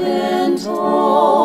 and all.